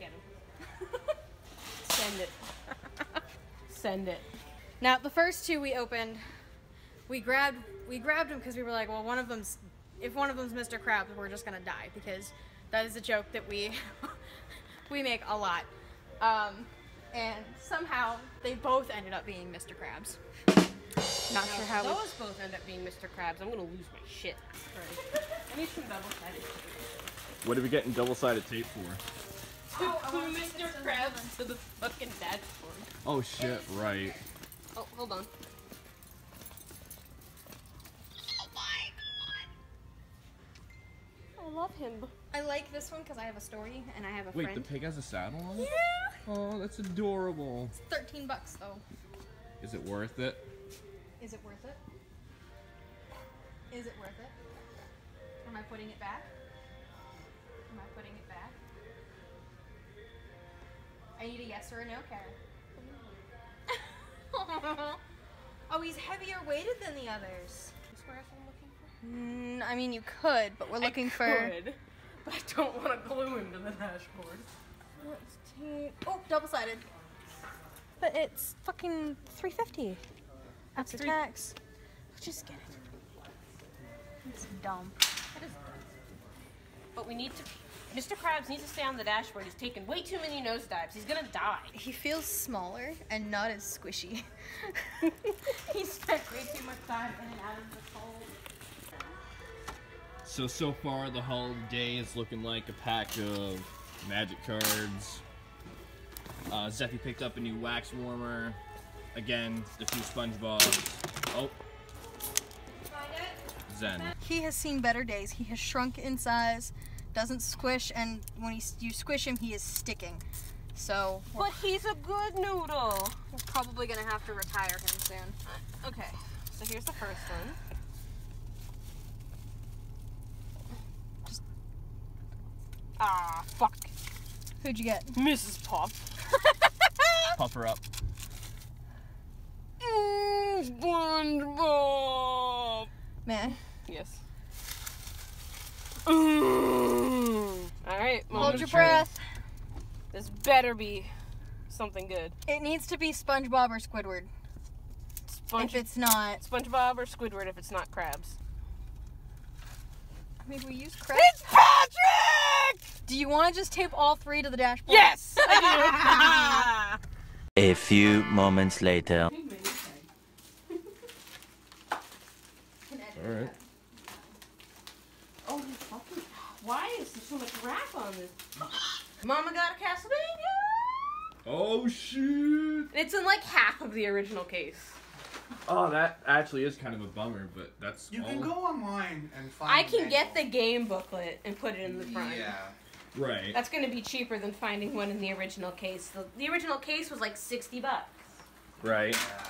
Get him. Send it. Send it. Now, the first two we opened, we grabbed we grabbed them because we were like, well, one of them's if one of them's Mr. Krabs, we're just gonna die because that is a joke that we we make a lot. Um, and somehow they both ended up being Mr. Krabs. Not sure how those we... both end up being Mr. Krabs. I'm gonna lose my shit. I need some double-sided tape. What are we getting double-sided tape for? Glue Mr. Krabs to the fucking dashboard. Oh shit! Right. Oh, hold on. I love him. I like this one because I have a story and I have a Wait, friend. the pig has a saddle on. yeah. Oh, that's adorable. It's Thirteen bucks though. Is it worth it? Is it worth it? Is it worth it? Am I putting it back? Am I putting it back? I need a yes or a no, Karen. oh, he's heavier weighted than the others. Is where I'm looking for? Mm, I mean, you could, but we're looking I for. could, but I don't want to glue him to the dashboard. Let's take. Oh, double sided. But it's fucking three fifty after Three- tax. Just get it. It's dumb. That is But we need to. Mr. Krabs needs to stay on the dashboard. He's taken way too many nosedives. He's gonna die. He feels smaller and not as squishy. he spent way too much time in and out of the hole. So so far the haul of the day is looking like a pack of magic cards. Uh, Xephy picked up a new wax warmer. Again, a few SpongeBob's. Oh, Zen. He has seen better days. He has shrunk in size, doesn't squish, and when he, you squish him, he is sticking. So But he's a good noodle. We're probably gonna have to retire him soon. Okay, so here's the first one. Just. Ah, fuck. Who'd you get? Mrs. Pop. Puff her up. SpongeBob. Man, Yes. Mm. All right, hold your of breath. This better be something good. It needs to be SpongeBob or Squidward. Sponge- If it's not, SpongeBob or Squidward if it's not crabs. I mean, we use crab. It's Patrick! Do you want to just tape all three to the dashboard? Yes, I A few moments later. do. All right. You fucking. Why is there so much rap on this? Mama got a Castlevania. Oh shoot! It's in like half of the original case. Oh, that actually is kind of a bummer, but that's You all. can go online and find. I can get the game booklet and put it in the front. Yeah. Right. That's gonna be cheaper than finding one in the original case. The, the original case was like sixty bucks. Right. yeah.